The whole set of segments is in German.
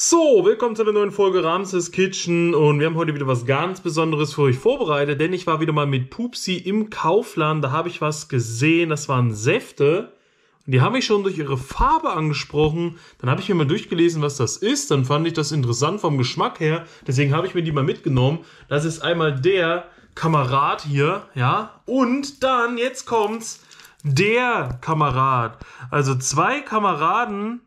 So, willkommen zu einer neuen Folge Ramses Kitchen und wir haben heute wieder was ganz Besonderes für euch vorbereitet, denn ich war wieder mal mit Pupsi im Kaufland, da habe ich was gesehen, das waren Säfte die haben mich schon durch ihre Farbe angesprochen, dann habe ich mir mal durchgelesen, was das ist, dann fand ich das interessant vom Geschmack her, deswegen habe ich mir die mal mitgenommen. Das ist einmal der Kamerad hier, ja, und dann, jetzt kommt's, der Kamerad. Also zwei Kameraden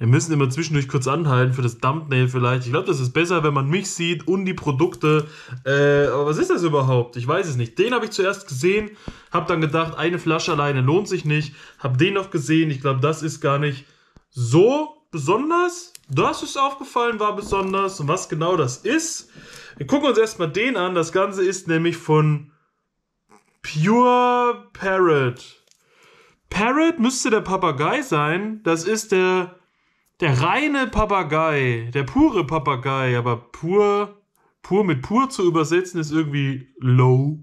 wir müssen immer zwischendurch kurz anhalten für das Thumbnail vielleicht. Ich glaube, das ist besser, wenn man mich sieht und die Produkte. Äh, aber was ist das überhaupt? Ich weiß es nicht. Den habe ich zuerst gesehen, habe dann gedacht, eine Flasche alleine lohnt sich nicht. Habe den noch gesehen. Ich glaube, das ist gar nicht so besonders. Das ist aufgefallen, war besonders. Und was genau das ist, wir gucken uns erstmal den an. Das Ganze ist nämlich von Pure Parrot. Parrot müsste der Papagei sein. Das ist der der reine Papagei, der pure Papagei, aber pur, pur mit pur zu übersetzen ist irgendwie low.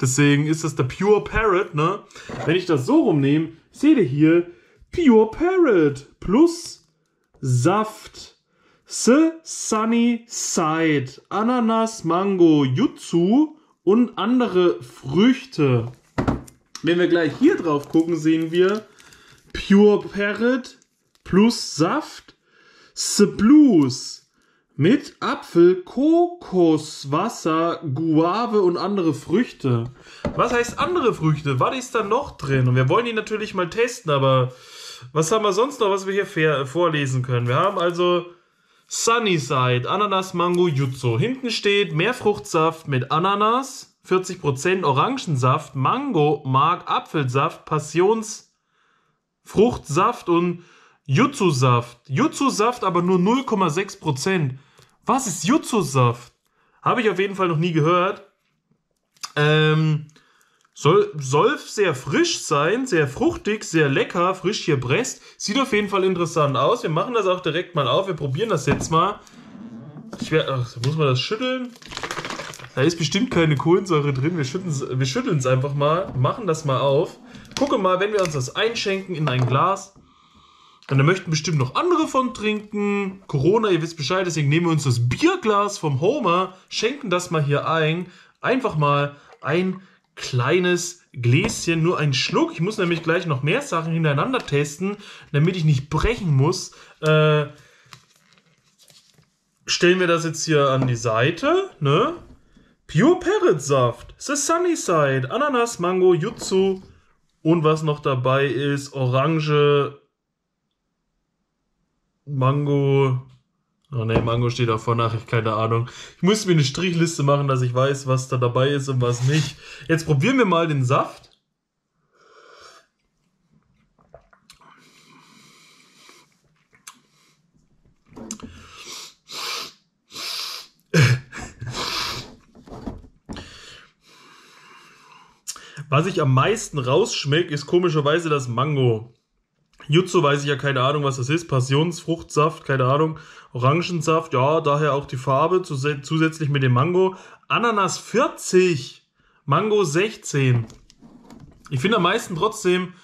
Deswegen ist das der Pure Parrot, ne? Wenn ich das so rumnehme, seht ihr hier Pure Parrot plus Saft. The Sunny Side, Ananas, Mango, Jutsu und andere Früchte. Wenn wir gleich hier drauf gucken, sehen wir Pure Parrot plus Saft, The Blues mit Apfel, Kokos, Wasser, Guave und andere Früchte. Was heißt andere Früchte? Was ist da noch drin? Und wir wollen die natürlich mal testen, aber was haben wir sonst noch, was wir hier vorlesen können? Wir haben also Sunnyside, Ananas, Mango, Jutsu. Hinten steht Meerfruchtsaft mit Ananas, 40% Orangensaft, Mango, Mark, Apfelsaft, Passionsfruchtsaft und Jutsu-Saft. Jutsu-Saft aber nur 0,6%. Was ist Jutsu-Saft? Habe ich auf jeden Fall noch nie gehört. Ähm, soll, soll sehr frisch sein, sehr fruchtig, sehr lecker, frisch hier presst. Sieht auf jeden Fall interessant aus. Wir machen das auch direkt mal auf. Wir probieren das jetzt mal. Ich wär, ach, muss man das schütteln? Da ist bestimmt keine Kohlensäure drin. Wir schütteln es einfach mal, machen das mal auf. Gucke mal, wenn wir uns das einschenken in ein Glas, und da möchten bestimmt noch andere von trinken. Corona, ihr wisst Bescheid, deswegen nehmen wir uns das Bierglas vom Homer, schenken das mal hier ein. Einfach mal ein kleines Gläschen, nur ein Schluck. Ich muss nämlich gleich noch mehr Sachen hintereinander testen, damit ich nicht brechen muss. Äh, stellen wir das jetzt hier an die Seite, ne? Pure Parrot Saft, The Sunny Side, Ananas, Mango, Jutsu und was noch dabei ist, Orange, Mango. Oh ne, Mango steht da vorne, ich keine Ahnung. Ich muss mir eine Strichliste machen, dass ich weiß, was da dabei ist und was nicht. Jetzt probieren wir mal den Saft. Was ich am meisten rausschmecke, ist komischerweise das Mango. Jutsu weiß ich ja keine Ahnung, was das ist. Passionsfruchtsaft, keine Ahnung. Orangensaft, ja, daher auch die Farbe zusätzlich mit dem Mango. Ananas 40, Mango 16. Ich finde am meisten trotzdem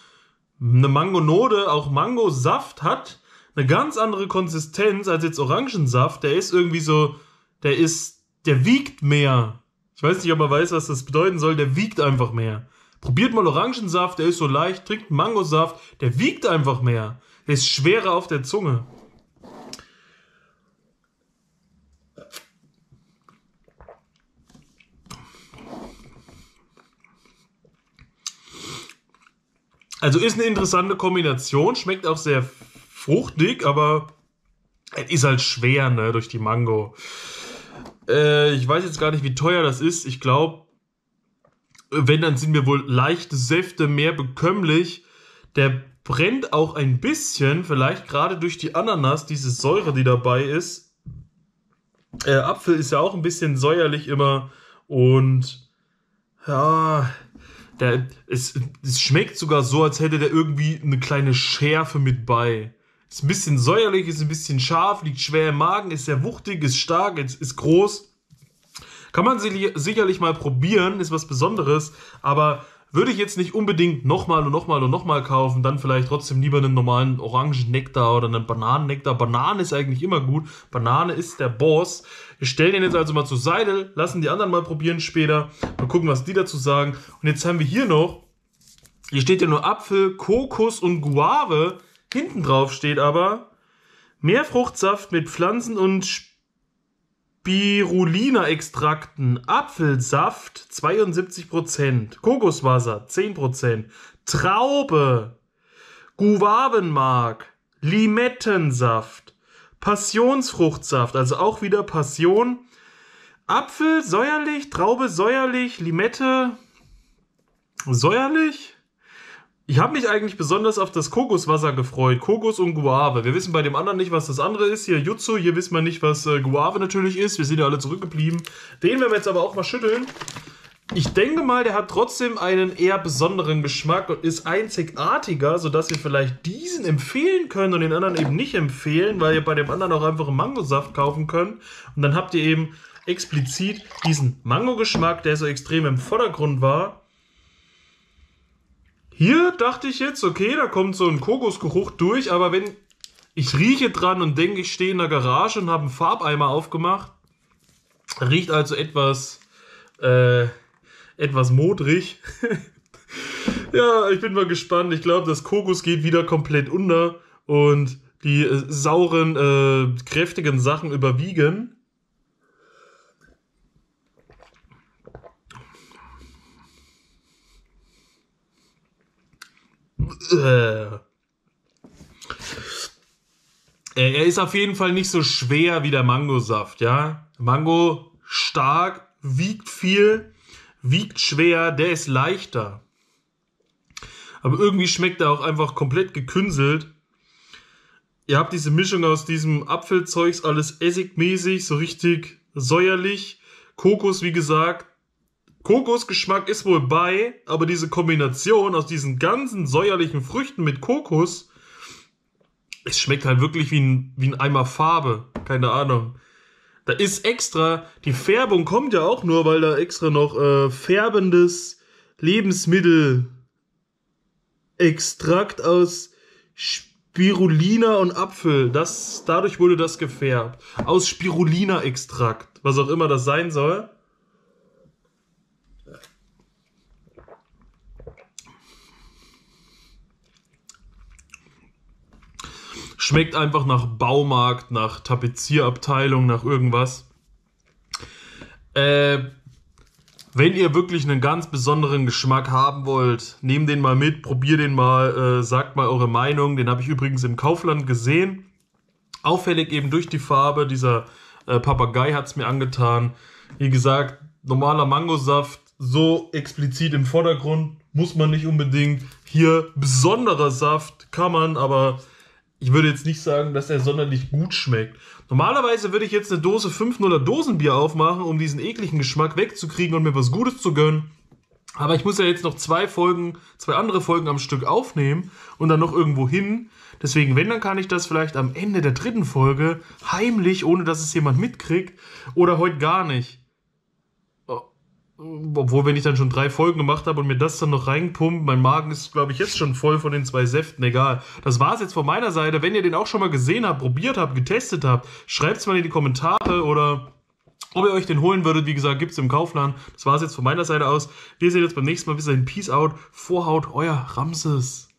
eine Mangonode, auch Mangosaft hat eine ganz andere Konsistenz als jetzt Orangensaft. Der ist irgendwie so, der ist, der wiegt mehr. Ich weiß nicht, ob man weiß, was das bedeuten soll. Der wiegt einfach mehr. Probiert mal Orangensaft, der ist so leicht. Trinkt Mangosaft, der wiegt einfach mehr. Der ist schwerer auf der Zunge. Also ist eine interessante Kombination, schmeckt auch sehr fruchtig, aber es ist halt schwer, ne, durch die Mango. Äh, ich weiß jetzt gar nicht, wie teuer das ist. Ich glaube, wenn, dann sind mir wohl leichte Säfte mehr bekömmlich. Der brennt auch ein bisschen, vielleicht gerade durch die Ananas, diese Säure, die dabei ist. Äh, Apfel ist ja auch ein bisschen säuerlich immer und ja, der, es, es schmeckt sogar so, als hätte der irgendwie eine kleine Schärfe mit bei. Ist ein bisschen säuerlich, ist ein bisschen scharf, liegt schwer im Magen, ist sehr wuchtig, ist stark, ist, ist groß. Kann man sicherlich mal probieren, ist was Besonderes, aber Würde ich jetzt nicht unbedingt nochmal und nochmal und nochmal kaufen, dann vielleicht trotzdem lieber einen normalen Orangennektar oder einen Bananennektar. Banane ist eigentlich immer gut. Banane ist der Boss. Wir stellen den jetzt also mal zur Seite, lassen die anderen mal probieren später. Mal gucken, was die dazu sagen. Und jetzt haben wir hier noch, hier steht ja nur Apfel, Kokos und Guave. Hinten drauf steht aber Meerfruchtsaft mit Pflanzen und Spirulina-Extrakten, Apfelsaft 72%, Kokoswasser 10%, Traube, Guavenmark, Limettensaft, Passionsfruchtsaft, also auch wieder Passion, Apfel säuerlich, Traube säuerlich, Limette säuerlich, ich habe mich eigentlich besonders auf das Kokoswasser gefreut. Kokos und Guave. Wir wissen bei dem anderen nicht, was das andere ist. Hier Jutsu, hier wissen wir nicht, was äh, Guave natürlich ist. Wir sind ja alle zurückgeblieben. Den werden wir jetzt aber auch mal schütteln. Ich denke mal, der hat trotzdem einen eher besonderen Geschmack und ist einzigartiger, sodass wir vielleicht diesen empfehlen können und den anderen eben nicht empfehlen, weil ihr bei dem anderen auch einfach einen Mangosaft kaufen könnt. Und dann habt ihr eben explizit diesen Mango-Geschmack, der so extrem im Vordergrund war. Hier dachte ich jetzt, okay, da kommt so ein Kokosgeruch durch, aber wenn ich rieche dran und denke, ich stehe in der Garage und habe einen Farbeimer aufgemacht, riecht also etwas, äh, etwas modrig. ja, ich bin mal gespannt. Ich glaube, das Kokos geht wieder komplett unter und die äh, sauren, äh, kräftigen Sachen überwiegen. Äh. Er ist auf jeden Fall nicht so schwer wie der Mangosaft, ja. Mango stark, wiegt viel, wiegt schwer, der ist leichter. Aber irgendwie schmeckt er auch einfach komplett gekünselt. Ihr habt diese Mischung aus diesem Apfelzeugs, alles essigmäßig, so richtig säuerlich. Kokos, wie gesagt, Kokosgeschmack ist wohl bei, aber diese Kombination aus diesen ganzen säuerlichen Früchten mit Kokos, es schmeckt halt wirklich wie ein, wie ein Eimer Farbe. Keine Ahnung. Da ist extra, die Färbung kommt ja auch nur, weil da extra noch äh, färbendes Lebensmittelextrakt aus Spirulina und Apfel. Das, dadurch wurde das gefärbt. Aus Spirulina-Extrakt. Was auch immer das sein soll. Schmeckt einfach nach Baumarkt, nach Tapezierabteilung, nach irgendwas. Äh, wenn ihr wirklich einen ganz besonderen Geschmack haben wollt, nehmt den mal mit, probiert den mal, äh, sagt mal eure Meinung. Den habe ich übrigens im Kaufland gesehen. Auffällig eben durch die Farbe, dieser äh, Papagei hat es mir angetan. Wie gesagt, normaler Mangosaft, so explizit im Vordergrund, muss man nicht unbedingt. Hier besonderer Saft kann man, aber ich würde jetzt nicht sagen, dass er sonderlich gut schmeckt. Normalerweise würde ich jetzt eine Dose 5,0er Dosenbier aufmachen, um diesen ekligen Geschmack wegzukriegen und mir was Gutes zu gönnen. Aber ich muss ja jetzt noch zwei Folgen, zwei andere Folgen am Stück aufnehmen und dann noch irgendwo hin. Deswegen, wenn, dann kann ich das vielleicht am Ende der dritten Folge heimlich, ohne dass es jemand mitkriegt, oder heute gar nicht obwohl, wenn ich dann schon drei Folgen gemacht habe und mir das dann noch reinpumpt, mein Magen ist, glaube ich, jetzt schon voll von den zwei Säften, egal. Das war es jetzt von meiner Seite. Wenn ihr den auch schon mal gesehen habt, probiert habt, getestet habt, schreibt es mal in die Kommentare oder ob ihr euch den holen würdet. Wie gesagt, gibt es im Kaufland. Das war es jetzt von meiner Seite aus. Wir sehen uns beim nächsten Mal. Bis dahin, Peace out, Vorhaut, euer Ramses.